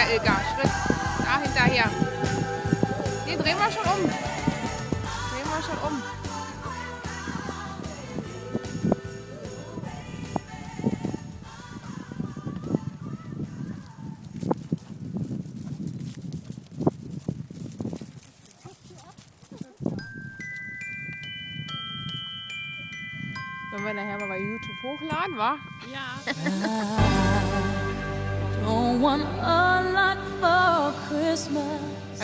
hinterher, Ilga. Schritt. Da hinterher. Nee, drehen wir schon um. Drehen wir schon um. Wenn wir nachher mal bei YouTube hochladen, wa? Ja. No one a lot for Christmas.